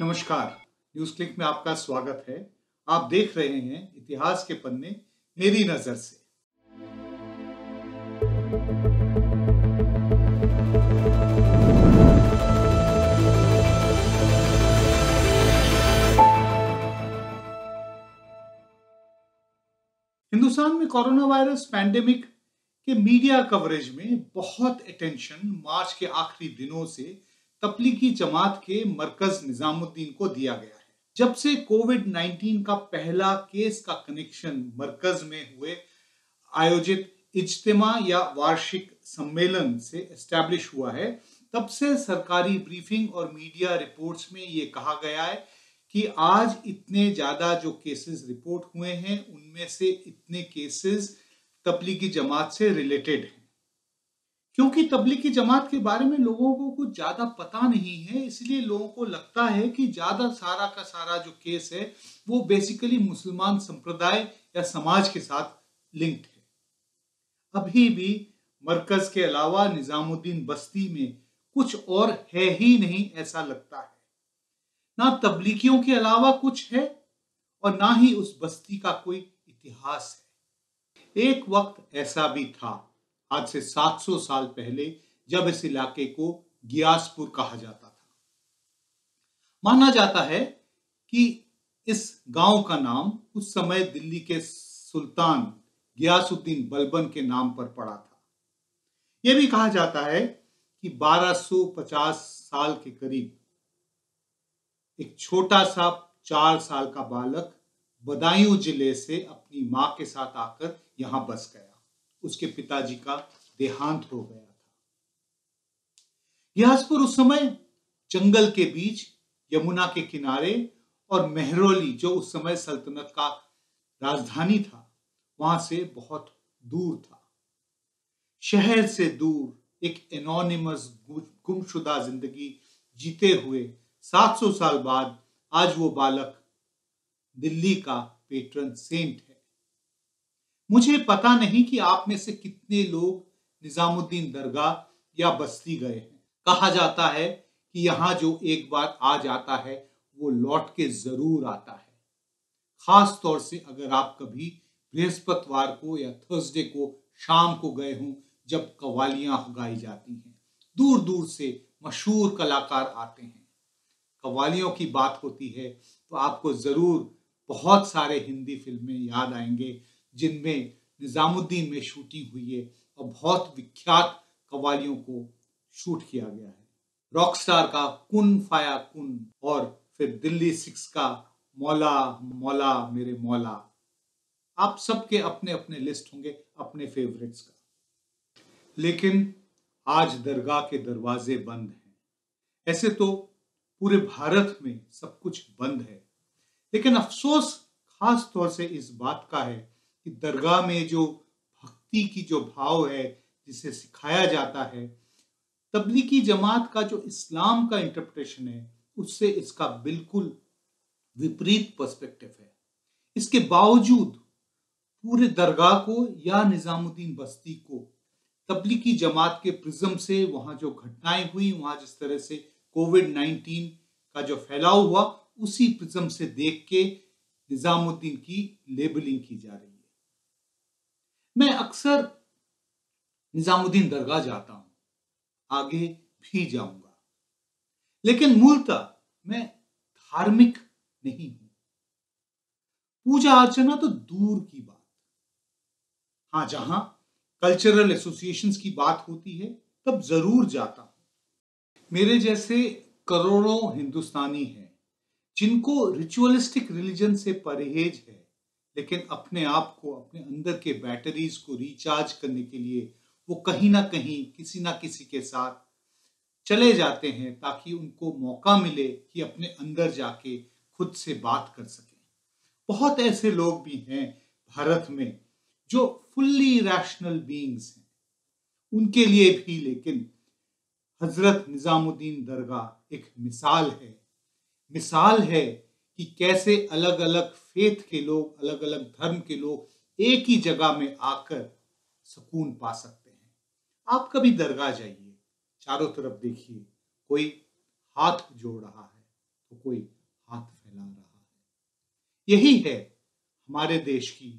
नमस्कार। News click में आपका स्वागत है। आप देख रहे हैं इतिहास के पन्ने मेरी नज़र से। हिंदुस्तान में कोरोना वायरस पैंडेमिक के मीडिया कवरेज में बहुत अटेंशन मार्च के आखिरी दिनों से तबलीगी जमात के मरकज निजामुद्दीन को दिया गया है। जब से कोविड 19 का पहला केस का कनेक्शन मरकज में हुए, आयोजित इज्तिमा या वार्षिक सम्मेलन से एस्टैब्लिश हुआ है, तब से सरकारी ब्रीफिंग और मीडिया रिपोर्ट्स में ये कहा गया है कि आज इतने ज़्यादा जो केसेस रिपोर्ट हुए हैं, उनमें से इतने केसेस तबलीगी जमात से रिलेटेड हैं। क्योंकि तबलीगी जमात के बारे में लोगों को कुछ ज़्यादा पता नहीं है, इसलिए लोगों को लगता है कि ज़्यादा सारा का सारा जो केस है, वो बेसिकली मुसलमान संप्रदाय या समाज के साथ लिंक्ड है। अभी भी मरकज के अलावा निजामुद्दीन बस्ती में कुछ और है ही नहीं ऐसा लगता है। ना तबलीगियों के अलावा कुछ है और ना ही उस बस्ती का कोई इतिहास है। एक वक्त ऐसा भी था। आज से 700 साल पहले जब इस इलाके को गियासपुर कहा जाता था। माना जाता है कि इस गाँव का नाम उस समय दिल्ली के सुल्तान गियासुद्दीन बलबन के नाम पर पड़ा था। यह भी कहा जाता है कि 1250 साल के करीब एक छोटा सा चार साल का बालक बदायूं ज़िले से अपनी माँ के साथ आकर यहाँ बस गया। उसके पिताजी का देहांत हो गया था। गियासपुर उस समय जंगल के बीच, यमुना के किनारे और मेहरौली, जो उस समय सल्तनत का राजधानी था, वहाँ से बहुत दूर था। शहर से दूर एक एनोनिमस गुमशुदा ज़िंदगी जीते हुए 700 साल बाद आज वो बालक दिल्ली का पेट्रन सेंट है। मुझे पता नहीं कि आप में से कितने लोग निजामुद्दीन दरगाह या बस्ती गए हैं। कहा जाता है कि यहाँ जो एक बार आ जाता है, वो लौट के ज़रूर आता है। खास तौर से अगर आप कभी बृहस्पतिवार को या थर्सडे को शाम को गए हों, जब कवालियाँ गाई जाती हैं। दूर दूर से मशहूर कलाकार आते हैं। कवालियों की बात होती है तो आपको ज़रूर बहुत सारे हिंदी फ़िल्में याद आएँगे। जिनमें निजामुद्दीन में शूटिंग हुई है और बहुत विख्यात कवालियों को शूट किया गया है। रॉकस्टार का कुन फाया कुन और फिर दिल्ली सिक्स का मौला मौला मेरे मौला। आप सबके अपने अपने लिस्ट होंगे, अपने फेवरेट्स का। लेकिन आज दरगाह के दरवाजे बंद हैं। ऐसे तो पूरे भारत में सब कुछ बंद है। लेकिन अफसोस खास तौर से इस बात का है कि दरगाह में जो भक्ति की जो भाव है, जिसे सिखाया जाता है, तबलीगी जमात का जो इस्लाम का इंटरप्रिटेशन है, उससे इसका बिल्कुल विपरीत पर्सपेक्टिव है। इसके बावजूद पूरे दरगाह को या निजामुद्दीन बस्ती को तबलीगी जमात के प्रिज्म से वहाँ जो घटनाएँ हुई, वहाँ जिस तरह से कोविड 19 का जो फैलाव हुआ, उसी प्रिज्म से देख के निजामुद्दीन की लेबलिंग की जा रही मैं अक्सर निजामुद्दीन दरगाह जाता हूँ, आगे भी जाऊँगा। लेकिन मूलतः मैं धार्मिक नहीं हूँ। पूजा अर्चना तो दूर की बात। हाँ, जहाँ कल्चरल एसोसिएशंस की बात होती है, तब ज़रूर जाता हूँ। मेरे जैसे करोड़ों हिंदुस्तानी हैं, जिनको रिचुअलिस्टिक रिलीजन से परहेज है। लेकिन अपने आप को, अपने अंदर के बैटरीज को रिचार्ज करने के लिए वो कहीं ना कहीं, किसी ना किसी के साथ चले जाते हैं ताकि उनको मौका मिले कि अपने अंदर जाके खुद से बात कर सकें। बहुत ऐसे लोग भी हैं भारत में जो फुल्ली रैशनल बींग्स हैं। उनके लिए भी लेकिन हज़रत निजामुद्दीन दरगाह एक मिसाल है। मिसाल है कि कैसे अलग अलग फेथ के लोग अलग अलग धर्म के लोग एक ही जगह में आकर सुकून पा सकते हैं। आप कभी दरगाह जाइए, चारों तरफ़ देखिए, कोई हाथ जोड़ रहा है तो कोई हाथ फैला रहा है। यही है हमारे देश की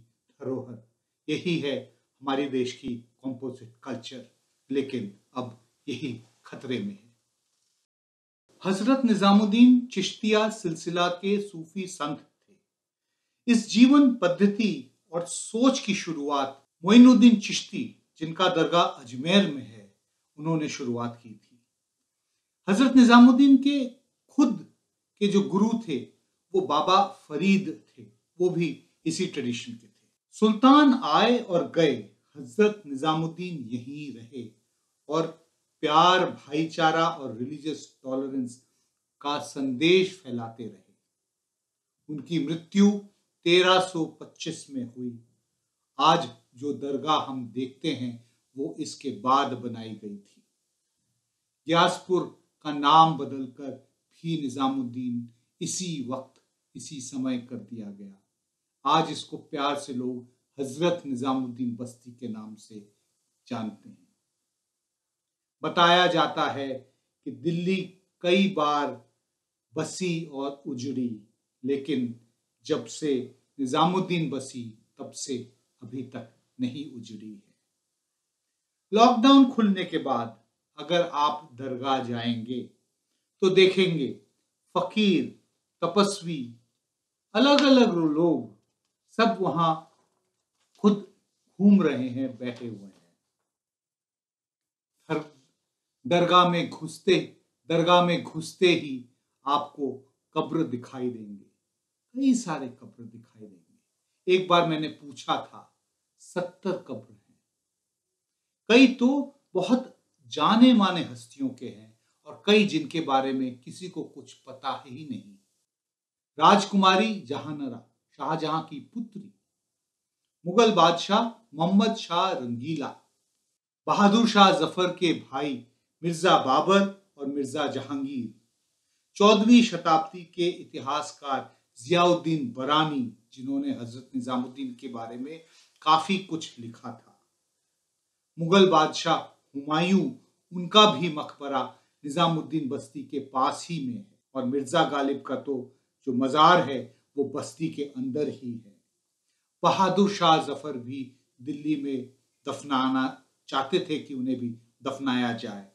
धरोहर, यही है हमारे देश की कॉम्पोजिट कल्चर लेकिन अब यही खतरे में है। हज़रत निजामुद्दीन चिश्तिया सिलसिला के सूफी संत थे। इस जीवन पद्धति और सोच की शुरुआत मोइनुद्दीन चिश्ती, जिनका दरगाह अजमेर में है, उन्होंने शुरुआत की थी। हज़रत निजामुद्दीन के खुद के जो गुरु थे, वो बाबा फरीद थे, वो भी इसी ट्रेडिशन के थे। सुल्तान आए और गए, हज़रत निजामुद्दीन यहीं रहे और प्यार, भाईचारा और रिलीजियस टॉलरेंस का संदेश फैलाते रहे। उनकी मृत्यु 1325 में हुई। आज जो दरगाह हम देखते हैं, वो इसके बाद बनाई गई थी। ग्यासपुर का नाम बदलकर भी निजामुद्दीन इसी वक्त, इसी समय कर दिया गया। आज इसको प्यार से लोग हज़रत निजामुद्दीन बस्ती के नाम से जानते हैं। बताया जाता है कि दिल्ली कई बार बसी और उजड़ी, लेकिन जब से निजामुद्दीन बसी, तब से अभी तक नहीं उजड़ी है। लॉकडाउन खुलने के बाद अगर आप दरगाह जाएँगे तो देखेंगे फकीर, तपस्वी अलग अलग लोग सब वहाँ खुद घूम रहे हैं, बैठे हुए हैं। दरगाह में घुसते, दरगाह में घुसते ही आपको कब्र दिखाई देंगे। कई सारे कब्र दिखाई देंगे। एक बार मैंने पूछा था, सत्तर कब्र हैं। कई तो बहुत जाने माने हस्तियों के हैं और कई जिनके बारे में किसी को कुछ पता ही नहीं। राजकुमारी जहानरा, शाहजहां की पुत्री। मुगल बादशाह मोहम्मद शाह रंगीला। बहादुर शाह ज़फ़र के भाई मिर्ज़ा बाबर और मिर्ज़ा जहांगीर। चौदहवीं शताब्दी के इतिहासकार जियाउद्दीन बरानी, जिन्होंने हज़रत निजामुद्दीन के बारे में काफ़ी कुछ लिखा था। मुगल बादशाह हुमायूं उनका भी मकबरा निजामुद्दीन बस्ती के पास ही में है और मिर्ज़ा गालिब का तो जो मज़ार है, वो बस्ती के अंदर ही है। बहादुर शाह ज़फ़र भी दिल्ली में दफनाना चाहते थे कि उन्हें भी दफनाया जाए।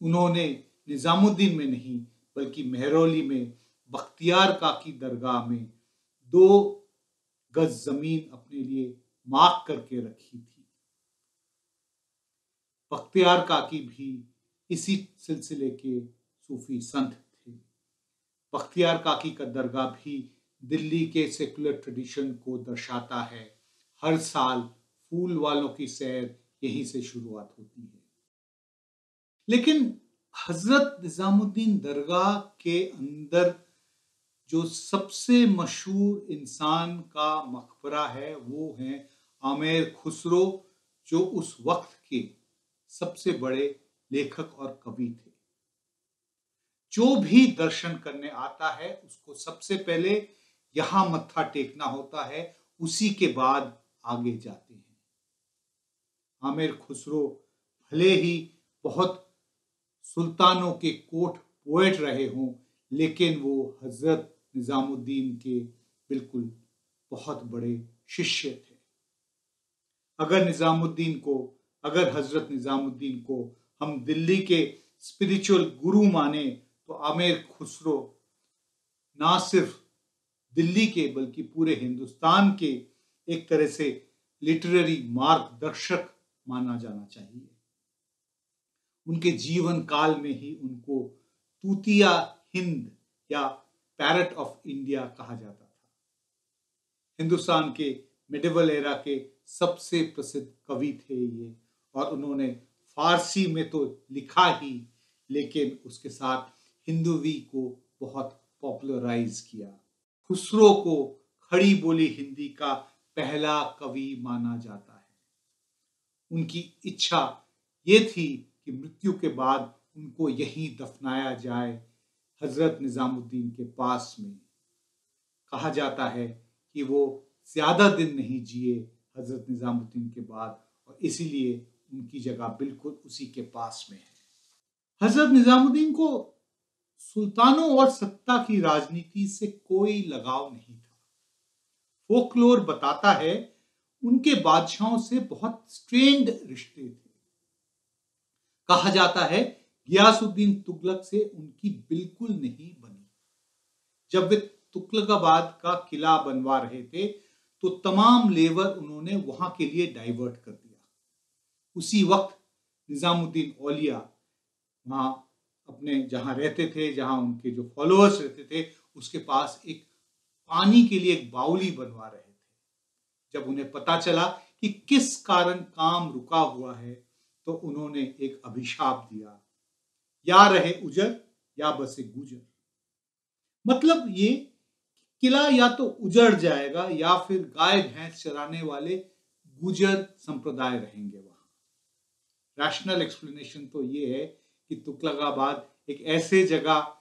उन्होंने निज़ामुद्दीन में नहीं, बल्कि मेहरौली में, बख्तियार का की दरगाह में दो गज ज़मीन अपने लिए माक करके रखी थी। बख्तियार काकी भी इसी सिलसिले के सूफी संत थे। बख्तियार काकी का दरगाह भी दिल्ली के सेकुलर ट्रेडिशन को दर्शाता है। हर साल फूल वालों की सैर यहीं से शुरुआत होती है। लेकिन हज़रत निज़ामुद्दीन दरगाह के अंदर जो सबसे मशहूर इंसान का मकबरा है, वो है आमेर खुसरो, जो उस वक्त के सबसे बड़े लेखक और कवि थे। जो भी दर्शन करने आता है, उसको सबसे पहले यहाँ मत्था टेकना होता है, उसी के बाद आगे जाते हैं। आमिर खुसरो भले ही बहुत सुल्तानों के कोट पोएट रहे हों, लेकिन वो हज़रत निज़ामुद्दीन के बिल्कुल बहुत बड़े शिष्य थे। अगर निज़ामुद्दीन को, अगर हज़रत निज़ामुद्दीन को हम दिल्ली के स्पिरिचुअल गुरु माने तो आमिर खुसरो ना सिर्फ़ दिल्ली के, बल्कि पूरे हिंदुस्तान के एक तरह से लिटरेरी मार्गदर्शक माना जाना चाहिए। उनके जीवन काल में ही उनको तूतिया हिंद या पैरट ऑफ़ इंडिया कहा जाता था। हिंदुस्तान के मिडिवल एरा के सबसे प्रसिद्ध कवि थे ये, और उन्होंने फारसी में तो लिखा ही, लेकिन उसके साथ हिंदुवी को बहुत पॉपुलराइज किया। खुसरो को खड़ी बोली हिंदी का पहला कवि माना जाता है। उनकी इच्छा ये थी कि मृत्यु के बाद उनको यहीं दफनाया जाए हज़रत निज़ामुद्दीन के पास में। कहा जाता है कि वो ज़्यादा दिन नहीं जिए हज़रत निज़ामुद्दीन के बाद और इसीलिए उनकी जगह बिल्कुल उसी के पास में है। हज़रत निज़ामुद्दीन को सुल्तानों और सत्ता की राजनीति से कोई लगाव नहीं था। फोकलोर बताता है उनके बादशाहों से बहुत स्ट्रेंड रिश्ते थे। कहा जाता है, गियासुद्दीन तुगलक से उनकी बिल्कुल नहीं बनी। जब वे तुगलकाबाद का किला बनवा रहे थे तो तमाम लेबर उन्होंने वहाँ के लिए डाइवर्ट कर दिया। उसी वक्त निजामुद्दीन औलिया वहाँ अपने, जहाँ रहते थे, जहाँ उनके जो फॉलोअर्स रहते थे, उसके पास एक पानी के लिए एक बाउली बनवा रहे थे। जब उन्हें पता चला कि किस कारण काम रुका हुआ है तो उन्होंने एक अभिशाप दिया। या रहे उजर, या बसे गुजर। मतलब ये किला या तो उजड़ जाएगा, या फिर गाय, भैंस चराने वाले गुजर संप्रदाय रहेंगे वहाँ। रैशनल एक्सप्लेनेशन तो ये है कि तुगलकाबाद एक ऐसे जगह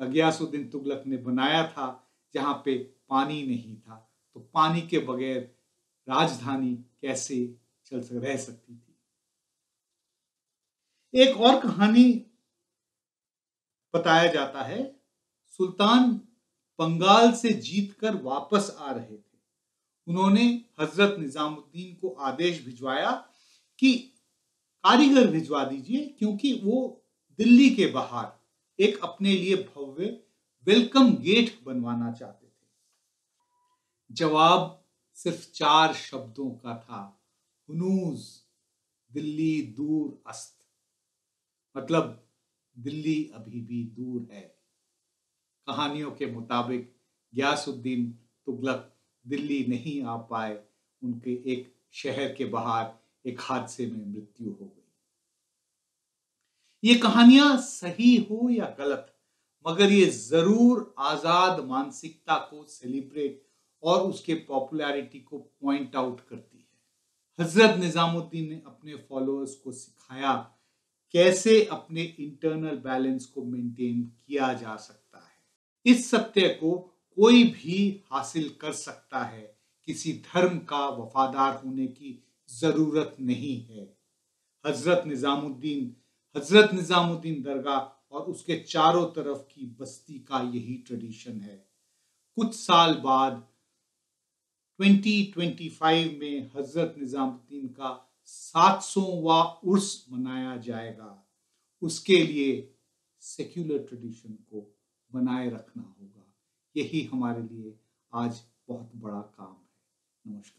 गयासुद्दीन तुगलक ने बनाया था, जहाँ पे पानी नहीं था। तो पानी के बगैर राजधानी कैसे चल सक, रह सकती थी? एक और कहानी बताया जाता है। सुल्तान बंगाल से जीतकर वापस आ रहे थे। उन्होंने हज़रत निजामुद्दीन को आदेश भिजवाया कि कारीगर भिजवा दीजिए क्योंकि वो दिल्ली के बाहर एक अपने लिए भव्य वेलकम गेट बनवाना चाहते थे। जवाब सिर्फ़ चार शब्दों का था। हुनूज, दिल्ली दूर अस्त। मतलब दिल्ली अभी भी दूर है। कहानियों के मुताबिक गयासुद्दीन तुगलक दिल्ली नहीं आ पाए। उनके एक शहर के बाहर एक हादसे में मृत्यु हो गई। ये कहानियाँ सही हो या गलत, मगर ये ज़रूर आज़ाद मानसिकता को सेलिब्रेट और उसके पॉपुलैरिटी को पॉइंट आउट करती है। हज़रत निजामुद्दीन ने अपने फॉलोअर्स को सिखाया कैसे अपने इंटरनल बैलेंस को मेंटेन किया जा सकता है? इस सत्य को कोई भी हासिल कर सकता है। किसी धर्म का वफादार होने की ज़रूरत नहीं है। हज़रत निजामुद्दीन हज़रत निजामुद्दीन दरगाह और उसके चारों तरफ़ की बस्ती का यही ट्रेडिशन है। कुछ साल बाद 2025 में हज़रत निजामुद्दीन का सात सौवा उर्स मनाया जाएगा। उसके लिए सेक्युलर ट्रेडिशन को बनाए रखना होगा। यही हमारे लिए आज बहुत बड़ा काम है। नमस्कार।